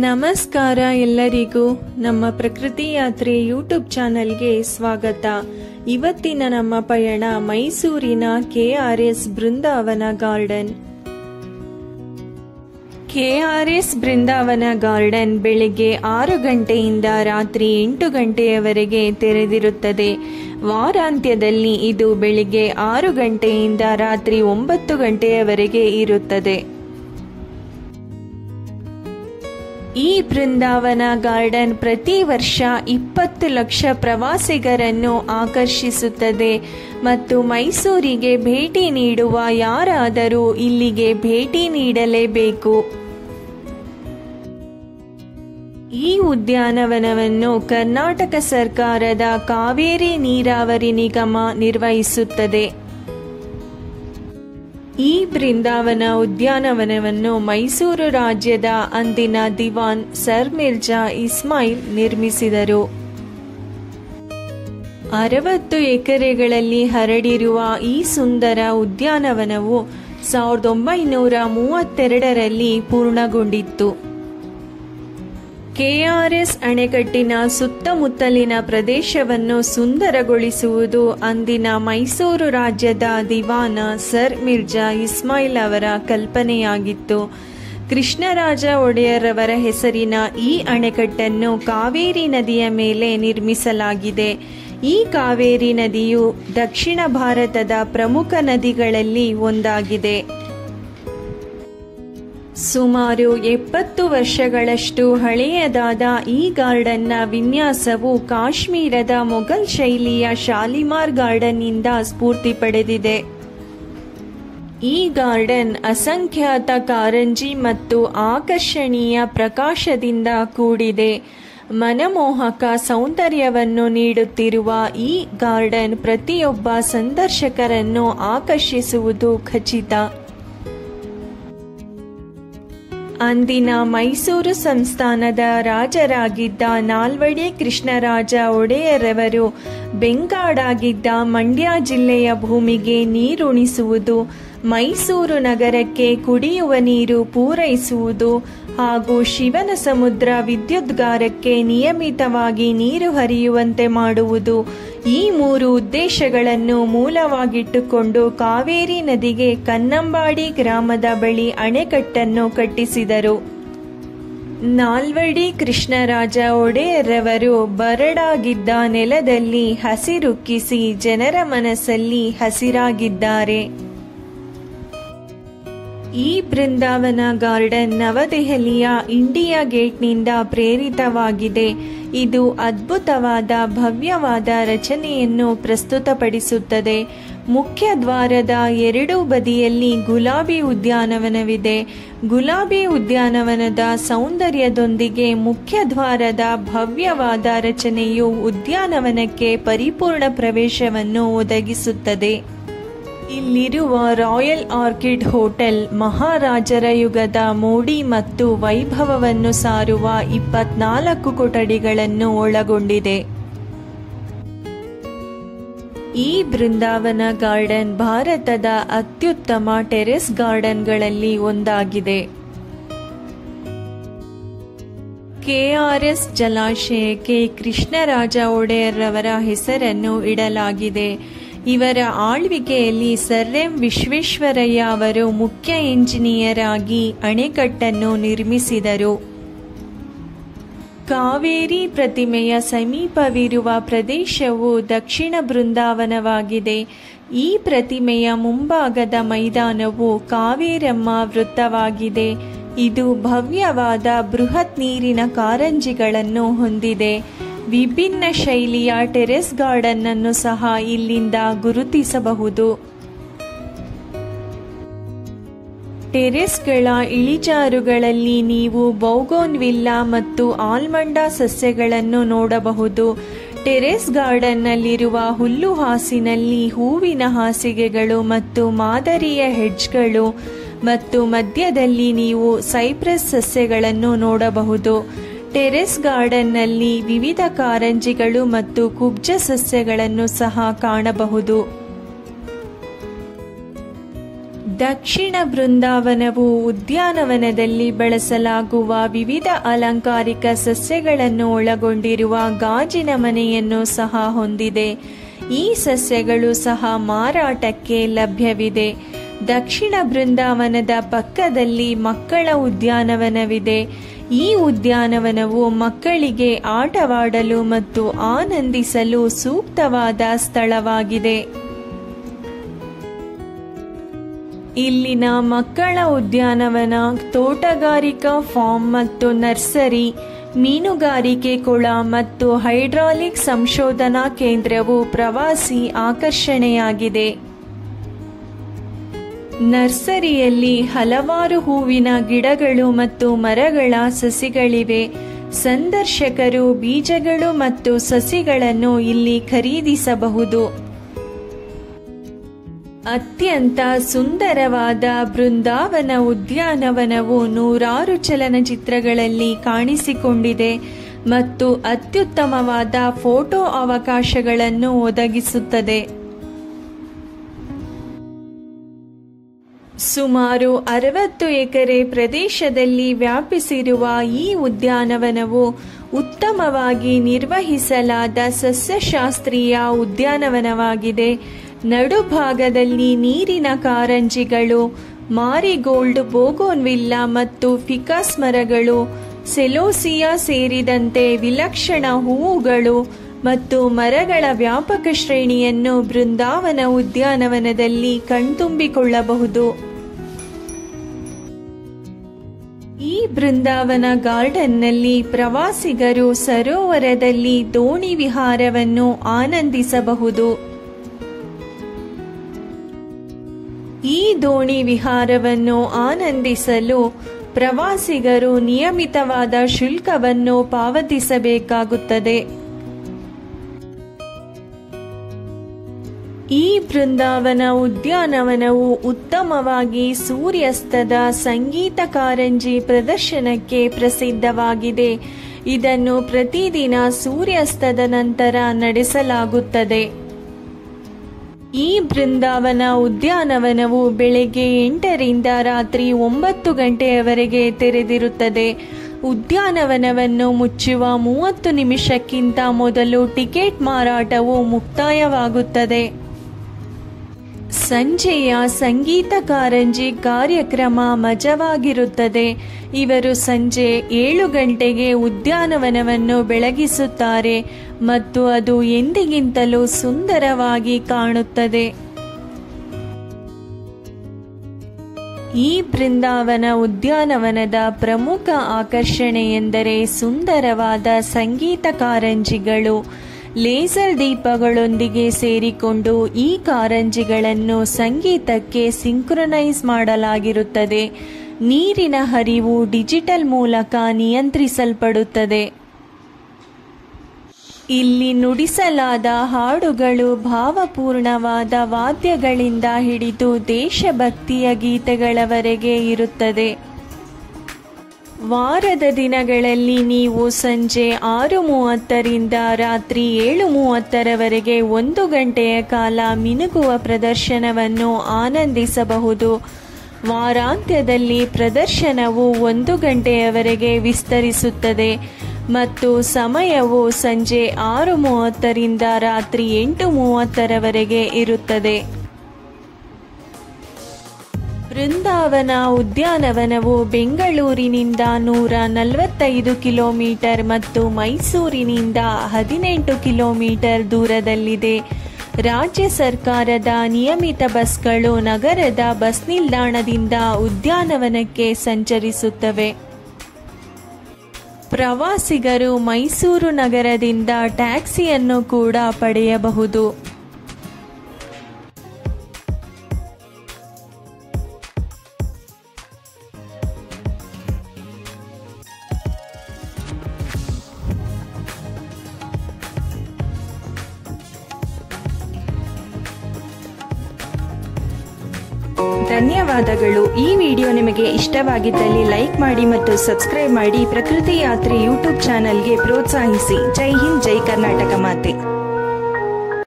ನಮಸ್ಕಾರ ಎಲ್ಲರಿಗೂ. ನಮ್ಮ ಪ್ರಕೃತಿ ಯಾತ್ರೆ ಯೂಟ್ಯೂಬ್ ಚಾನೆಲ್ಗೆ ಸ್ವಾಗತ. ಇವತ್ತಿನ ನಮ್ಮ ಪಯಣ ಮೈಸೂರಿನ KRS Brindavan garden. KRS Brindavan garden ಬೆಳಿಗ್ಗೆ ಆರು ಗಂಟೆಯಿಂದ ರಾತ್ರಿ ಎಂಟು ಗಂಟೆಯವರೆಗೆ ತೆರೆದಿರುತ್ತದೆ. ವಾರಾಂತ್ಯದಲ್ಲಿ ಇದು ಬೆಳಿಗ್ಗೆ ಆರು ಗಂಟೆಯಿಂದ ರಾತ್ರಿ ಒಂಬತ್ತು ಗಂಟೆಯವರೆಗೆ ಇರುತ್ತದೆ. ಈ ಬೃಂದಾವನ ಗಾರ್ಡನ್ ಪ್ರತಿ ವರ್ಷ ಇಪ್ಪತ್ತು ಲಕ್ಷ ಪ್ರವಾಸಿಗರನ್ನು ಆಕರ್ಷಿಸುತ್ತದೆ ಮತ್ತು ಮೈಸೂರಿಗೆ ಭೇಟಿ ನೀಡುವ ಯಾರಾದರೂ ಇಲ್ಲಿಗೆ ಭೇಟಿ ನೀಡಲೇಬೇಕು. ಈ ಉದ್ಯಾನವನವನ್ನು ಕರ್ನಾಟಕ ಸರ್ಕಾರದ ಕಾವೇರಿ ನೀರಾವರಿ ನಿಗಮ ನಿರ್ವಹಿಸುತ್ತದೆ. ಈ ಬೃಂದಾವನ ಉದ್ಯಾನವನವನ್ನು ಮೈಸೂರು ರಾಜ್ಯದ ಅಂದಿನ ದಿವಾನ್ ಸರ್ ಮಿರ್ಜಾ ಇಸ್ಮಾಯಿಲ್ ನಿರ್ಮಿಸಿದರು. ಅರವತ್ತು ಎಕರೆಗಳಲ್ಲಿ ಹರಡಿರುವ ಈ ಸುಂದರ ಉದ್ಯಾನವನವು ಸಾವಿರದ ಒಂಬೈನೂರ ಮೂವತ್ತೆರಡರಲ್ಲಿ ಪೂರ್ಣಗೊಂಡಿತ್ತು. ಕೆಆರ್ಎಸ್ ಅಣೆಕಟ್ಟಿನ ಸುತ್ತಮುತ್ತಲಿನ ಪ್ರದೇಶವನ್ನು ಸುಂದರಗೊಳಿಸುವುದು ಅಂದಿನ ಮೈಸೂರು ರಾಜ್ಯದ ದಿವಾನ ಸರ್ ಮಿರ್ಜಾ ಇಸ್ಮಾಯಿಲ್ ಅವರ ಕಲ್ಪನೆಯಾಗಿತ್ತು. ಕೃಷ್ಣರಾಜ ಒಡೆಯರ್ ಅವರ ಹೆಸರಿನ ಈ ಅಣೆಕಟ್ಟನ್ನು ಕಾವೇರಿ ನದಿಯ ಮೇಲೆ ನಿರ್ಮಿಸಲಾಗಿದೆ. ಈ ಕಾವೇರಿ ನದಿಯು ದಕ್ಷಿಣ ಭಾರತದ ಪ್ರಮುಖ ನದಿಗಳಲ್ಲಿ ಒಂದಾಗಿದೆ. ಸುಮಾರು ಎಪ್ಪತ್ತು ವರ್ಷಗಳಷ್ಟು ಹಳೆಯದಾದ ಈ ಗಾರ್ಡನ್ನ ವಿನ್ಯಾಸವು ಕಾಶ್ಮೀರದ ಮೊಘಲ್ ಶೈಲಿಯ ಶಾಲಿಮಾರ್ ಗಾರ್ಡನ್ನಿಂದ ಸ್ಫೂರ್ತಿ ಪಡೆದಿದೆ. ಈ ಗಾರ್ಡನ್ ಅಸಂಖ್ಯಾತ ಕಾರಂಜಿ ಮತ್ತು ಆಕರ್ಷಣೀಯ ಪ್ರಕಾಶದಿಂದ ಕೂಡಿದೆ. ಮನಮೋಹಕ ಸೌಂದರ್ಯವನ್ನು ನೀಡುತ್ತಿರುವ ಈ ಗಾರ್ಡನ್ ಪ್ರತಿಯೊಬ್ಬ ಸಂದರ್ಶಕರನ್ನು ಆಕರ್ಷಿಸುವುದು ಖಚಿತ. ಅಂದಿನ ಮೈಸೂರು ಸಂಸ್ಥಾನದ ರಾಜರಾಗಿದ್ದ ನಾಲ್ವಡಿ ಕೃಷ್ಣರಾಜ ಒಡೆಯರವರು ಬೆಂಗಾಡಾಗಿದ್ದ ಮಂಡ್ಯ ಜಿಲ್ಲೆಯ ಭೂಮಿಗೆ ನೀರುಣಿಸುವುದು, ಮೈಸೂರು ನಗರಕ್ಕೆ ಕುಡಿಯುವ ನೀರು ಪೂರೈಸುವುದು ಹಾಗೂ ಶಿವನ ಸಮುದ್ರ ವಿದ್ಯುದ್ಗಾರಕ್ಕೆ ನಿಯಮಿತವಾಗಿ ನೀರು ಹರಿಯುವಂತೆ ಮಾಡುವುದು ಈ ಮೂರು ಉದ್ದೇಶಗಳನ್ನು ಮೂಲವಾಗಿಟ್ಟುಕೊಂಡು ಕಾವೇರಿ ನದಿಗೆ ಕನ್ನಂಬಾಡಿ ಗ್ರಾಮದ ಬಳಿ ಅಣೆಕಟ್ಟನ್ನು ಕಟ್ಟಿಸಿದರು. ನಾಲ್ವಡಿ ಕೃಷ್ಣರಾಜ ಒಡೆಯರವರು ಬರಡಾಗಿದ್ದ ನೆಲದಲ್ಲಿ ಹಸಿರುಕ್ಕಿಸಿ ಜನರ ಮನಸ್ಸಲ್ಲಿ ಹಸಿರಾಗಿದ್ದಾರೆ. ಈ ಬೃಂದಾವನ ಗಾರ್ಡನ್ ನವದೆಹಲಿಯ ಇಂಡಿಯಾ ಗೇಟ್ನಿಂದ ಪ್ರೇರಿತವಾಗಿದೆ. ಇದು ಅದ್ಭುತವಾದ ಭವ್ಯವಾದ ರಚನೆಯನ್ನು ಪ್ರಸ್ತುತಪಡಿಸುತ್ತದೆ. ಮುಖ್ಯ ದ್ವಾರದ ಎರಡೂ ಬದಿಯಲ್ಲಿ ಗುಲಾಬಿ ಉದ್ಯಾನವನವಿದೆ. ಗುಲಾಬಿ ಉದ್ಯಾನವನದ ಸೌಂದರ್ಯದೊಂದಿಗೆ ಮುಖ್ಯ ದ್ವಾರದ ಭವ್ಯವಾದ ರಚನೆಯು ಉದ್ಯಾನವನಕ್ಕೆ ಪರಿಪೂರ್ಣ ಪ್ರವೇಶವನ್ನು ಒದಗಿಸುತ್ತದೆ. ಇಲ್ಲಿರುವ ರಾಯಲ್ ಆರ್ಕಿಡ್ ಹೋಟೆಲ್ ಮಹಾರಾಜರ ಯುಗದ ಮೋಡಿ ಮತ್ತು ವೈಭವವನ್ನು ಸಾರುವ ಇಪ್ಪತ್ನಾಲ್ಕು ಕೊಠಡಿಗಳನ್ನು ಒಳಗೊಂಡಿದೆ. ಈ ಬೃಂದಾವನ ಗಾರ್ಡನ್ ಭಾರತದ ಅತ್ಯುತ್ತಮ ಟೆರೆಸ್ ಗಾರ್ಡನ್ಗಳಲ್ಲಿ ಒಂದಾಗಿದೆ. ಕೆಆರ್ಎಸ್ ಜಲಾಶಯಕ್ಕೆ ಕೃಷ್ಣರಾಜ ಒಡೆಯರ್ರವರ ಹೆಸರನ್ನು ಇಡಲಾಗಿದೆ. ಇವರ ಆಳ್ವಿಕೆಯಲ್ಲಿ ಸರ್ ಎಂ ವಿಶ್ವೇಶ್ವರಯ್ಯ ಅವರು ಮುಖ್ಯ ಇಂಜಿನಿಯರ್ ಆಗಿ ಅಣೆಕಟ್ಟನ್ನು ನಿರ್ಮಿಸಿದರು. ಕಾವೇರಿ ಪ್ರತಿಮೆಯ ಸಮೀಪವಿರುವ ಪ್ರದೇಶವು ದಕ್ಷಿಣ ಬೃಂದಾವನವಾಗಿದೆ. ಈ ಪ್ರತಿಮೆಯ ಮುಂಭಾಗದ ಮೈದಾನವು ಕಾವೇರಮ್ಮ ವೃತ್ತವಾಗಿದೆ. ಇದು ಭವ್ಯವಾದ ಬೃಹತ್ ನೀರಿನ ಕಾರಂಜಿಗಳನ್ನು ಹೊಂದಿದೆ. ವಿಭಿನ್ನ ಶೈಲಿಯ ಟೆರೆಸ್ ಗಾರ್ಡನ್ ಅನ್ನು ಸಹ ಇಲ್ಲಿಂದ ಗುರುತಿಸಬಹುದು. ಟೆರೆಸ್ಗಳ ಇಳಿಜಾರುಗಳಲ್ಲಿ ನೀವು ಬೌಗೋನ್ವಿಲ್ಲಾ ಮತ್ತು ಆಲ್ಮಂಡಾ ಸಸ್ಯಗಳನ್ನು ನೋಡಬಹುದು. ಟೆರೆಸ್ ಗಾರ್ಡನ್ನಲ್ಲಿರುವ ಹುಲ್ಲು ಹಾಸಿನಲ್ಲಿ ಹೂವಿನ ಹಾಸಿಗೆಗಳು ಮತ್ತು ಮಾದರಿಯ ಹೆಡ್ಜ್ಗಳು ಮತ್ತು ಮಧ್ಯದಲ್ಲಿ ನೀವು ಸೈಪ್ರಸ್ ಸಸ್ಯಗಳನ್ನು ನೋಡಬಹುದು. ಟೆರೆಸ್ ಗಾರ್ಡನ್ನಲ್ಲಿ ವಿವಿಧ ಕಾರಂಜಿಗಳು ಮತ್ತು ಕುಬ್ಜ ಸಸ್ಯಗಳನ್ನು ಸಹ ಕಾಣಬಹುದು. ದಕ್ಷಿಣ ಬೃಂದಾವನವು ಉದ್ಯಾನವನದಲ್ಲಿ ಬಳಸಲಾಗುವ ವಿವಿಧ ಅಲಂಕಾರಿಕ ಸಸ್ಯಗಳನ್ನು ಒಳಗೊಂಡಿರುವ ಗಾಜಿನ ಮನೆಯನ್ನು ಸಹ ಹೊಂದಿದೆ. ಈ ಸಸ್ಯಗಳು ಸಹ ಮಾರಾಟಕ್ಕೆ ಲಭ್ಯವಿದೆ. ದಕ್ಷಿಣ ಬೃಂದಾವನದ ಪಕ್ಕದಲ್ಲಿ ಮಕ್ಕಳ ಉದ್ಯಾನವನವಿದೆ. ಈ ಉದ್ಯಾನವನವು ಮಕ್ಕಳಿಗೆ ಆಟವಾಡಲು ಮತ್ತು ಆನಂದಿಸಲು ಸೂಕ್ತವಾದ ಸ್ಥಳವಾಗಿದೆ. ಇಲ್ಲಿನ ಮಕ್ಕಳ ಉದ್ಯಾನವನ ತೋಟಗಾರಿಕಾ ಫಾರ್ಮ್ ಮತ್ತು ನರ್ಸರಿ, ಮೀನುಗಾರಿಕೆ ಕೊಳ ಮತ್ತು ಹೈಡ್ರಾಲಿಕ್ ಸಂಶೋಧನಾ ಕೇಂದ್ರವು ಪ್ರವಾಸಿ ಆಕರ್ಷಣೆಯಾಗಿದೆ. ನರ್ಸರಿಯಲ್ಲಿ ಹಲವಾರು ಹೂವಿನ ಗಿಡಗಳು ಮತ್ತು ಮರಗಳ ಸಸಿಗಳಿವೆ. ಸಂದರ್ಶಕರು ಬೀಜಗಳು ಮತ್ತು ಸಸಿಗಳನ್ನು ಇಲ್ಲಿ ಖರೀದಿಸಬಹುದು. ಅತ್ಯಂತ ಸುಂದರವಾದ ಬೃಂದಾವನ ಉದ್ಯಾನವನವು ನೂರಾರು ಚಲನಚಿತ್ರಗಳಲ್ಲಿ ಕಾಣಿಸಿಕೊಂಡಿದೆ ಮತ್ತು ಅತ್ಯುತ್ತಮವಾದ ಫೋಟೋ ಅವಕಾಶಗಳನ್ನು ಒದಗಿಸುತ್ತದೆ. ಸುಮಾರು ಅರವತ್ತು ಎಕರೆ ಪ್ರದೇಶದಲ್ಲಿ ವ್ಯಾಪಿಸಿರುವ ಈ ಉದ್ಯಾನವನವು ಉತ್ತಮವಾಗಿ ನಿರ್ವಹಿಸಲಾದ ಸಸ್ಯಶಾಸ್ತ್ರೀಯ ಉದ್ಯಾನವನವಾಗಿದೆ. ನಡುಭಾಗದಲ್ಲಿ ನೀರಿನ ಕಾರಂಜಿಗಳು, ಮಾರಿಗೋಲ್ಡ್ ಬೋಗೋನ್ವಿಲ್ಲಾ ಮತ್ತು ಫಿಕಾಸ್ ಮರಗಳು, ಸೆಲೋಸಿಯಾ ಸೇರಿದಂತೆ ವಿಲಕ್ಷಣ ಹೂವುಗಳು ಮತ್ತು ಮರಗಳ ವ್ಯಾಪಕ ಶ್ರೇಣಿಯನ್ನು ಬೃಂದಾವನ ಉದ್ಯಾನವನದಲ್ಲಿ ಕಣ್ತುಂಬಿಕೊಳ್ಳಬಹುದು. ಬೃಂದಾವನ ಗಾರ್ಡನ್ನಲ್ಲಿ ಪ್ರವಾಸಿಗರು ಸರೋವರದಲ್ಲಿ ದೋಣಿ ವಿಹಾರವನ್ನು ಆನಂದಿಸಬಹುದು. ಈ ದೋಣಿ ವಿಹಾರವನ್ನು ಆನಂದಿಸಲು ಪ್ರವಾಸಿಗರು ನಿಯಮಿತವಾದ ಶುಲ್ಕವನ್ನು ಪಾವತಿಸಬೇಕಾಗುತ್ತದೆ. ಈ ಬೃಂದಾವನ ಉದ್ಯಾನವನವು ಉತ್ತಮವಾಗಿ ಸೂರ್ಯಾಸ್ತದ ಸಂಗೀತ ಕಾರಂಜಿ ಪ್ರದರ್ಶನಕ್ಕೆ ಪ್ರಸಿದ್ಧವಾಗಿದೆ. ಇದನ್ನು ಪ್ರತಿದಿನ ಸೂರ್ಯಾಸ್ತದ ನಂತರ ನಡೆಸಲಾಗುತ್ತದೆ. ಈ ಬೃಂದಾವನ ಉದ್ಯಾನವನವು ಬೆಳಗ್ಗೆ ಎಂಟರಿಂದ ರಾತ್ರಿ ಒಂಬತ್ತು ಗಂಟೆಯವರೆಗೆ ತೆರೆದಿರುತ್ತದೆ. ಉದ್ಯಾನವನವನ್ನು ಮುಚ್ಚುವ ಮೂವತ್ತು ನಿಮಿಷಕ್ಕಿಂತ ಮೊದಲು ಟಿಕೆಟ್ ಮಾರಾಟವು ಮುಕ್ತಾಯವಾಗುತ್ತದೆ. ಸಂಜೆಯ ಸಂಗೀತ ಕಾರಂಜಿ ಕಾರ್ಯಕ್ರಮ ಮಜವಾಗಿರುತ್ತದೆ. ಇವರು ಸಂಜೆ ಏಳು ಗಂಟೆಗೆ ಉದ್ಯಾನವನವನ್ನು ಬೆಳಗಿಸುತ್ತಾರೆ ಮತ್ತು ಅದು ಎಂದಿಗಿಂತಲೂ ಸುಂದರವಾಗಿ ಕಾಣುತ್ತದೆ. ಈ ಬೃಂದಾವನ ಉದ್ಯಾನವನದ ಪ್ರಮುಖ ಆಕರ್ಷಣೆ ಎಂದರೆ ಸುಂದರವಾದ ಸಂಗೀತ ಕಾರಂಜಿಗಳು ಲೇಸರ್ ದೀಪಗಳೊಂದಿಗೆ ಸೇರಿಕೊಂಡು ಈ ಕಾರಂಜಿಗಳನ್ನು ಸಂಗೀತಕ್ಕೆ ಸಿಂಕ್ರೊನೈಸ್ ಮಾಡಲಾಗಿರುತ್ತದೆ. ನೀರಿನ ಹರಿವು ಡಿಜಿಟಲ್ ಮೂಲಕ ನಿಯಂತ್ರಿಸಲ್ಪಡುತ್ತದೆ. ಇಲ್ಲಿ ನುಡಿಸಲಾದ ಹಾಡುಗಳು ಭಾವಪೂರ್ಣವಾದ ವಾದ್ಯಗಳಿಂದ ಹಿಡಿದು ದೇಶಭಕ್ತಿಯ ಗೀತೆಗಳವರೆಗೆ ಇರುತ್ತದೆ. ವಾರದ ದಿನಗಳಲ್ಲಿ ನೀವು ಸಂಜೆ ಆರು ಮೂವತ್ತರಿಂದ ರಾತ್ರಿ ಏಳು ಮೂವತ್ತರವರೆಗೆ ಒಂದು ಗಂಟೆಯ ಕಾಲ ಮಿನುಗುವ ಪ್ರದರ್ಶನವನ್ನು ಆನಂದಿಸಬಹುದು. ವಾರಾಂತ್ಯದಲ್ಲಿ ಪ್ರದರ್ಶನವು ಒಂದು ಗಂಟೆಯವರೆಗೆ ವಿಸ್ತರಿಸುತ್ತದೆ ಮತ್ತು ಸಮಯವು ಸಂಜೆ ಆರು ಮೂವತ್ತರಿಂದ ರಾತ್ರಿ ಎಂಟು ಮೂವತ್ತರವರೆಗೆ ಇರುತ್ತದೆ. ಬೃಂದಾವನ ಉದ್ಯಾನವನವು ಬೆಂಗಳೂರಿನಿಂದ ನೂರ ನಲವತ್ತೈದು ಕಿಲೋಮೀಟರ್ ಮತ್ತು ಮೈಸೂರಿನಿಂದ ಹದಿನೆಂಟು ಕಿಲೋಮೀಟರ್ ದೂರದಲ್ಲಿದೆ. ರಾಜ್ಯ ಸರ್ಕಾರದ ನಿಯಮಿತ ಬಸ್ಗಳು ನಗರದ ಬಸ್ ನಿಲ್ದಾಣದಿಂದ ಉದ್ಯಾನವನಕ್ಕೆ ಸಂಚರಿಸುತ್ತವೆ. ಪ್ರವಾಸಿಗರು ಮೈಸೂರು ನಗರದಿಂದ ಟ್ಯಾಕ್ಸಿಯನ್ನು ಕೂಡ ಪಡೆಯಬಹುದು. ಧನ್ಯವಾದಗಳು. ಈ ವಿಡಿಯೋ ನಿಮಗೆ ಇಷ್ಟವಾಗಿದ್ದಲ್ಲಿ ಲೈಕ್ ಮಾಡಿ ಮತ್ತು ಸಬ್ಸ್ಕ್ರೈಬ್ ಮಾಡಿ ಪ್ರಕೃತಿ ಯಾತ್ರೆ ಯೂಟ್ಯೂಬ್ ಚಾನಲ್ಗೆ ಪ್ರೋತ್ಸಾಹಿಸಿ. ಜೈ ಹಿಂದ್, ಜೈ ಕರ್ನಾಟಕ ಮಾತೆ.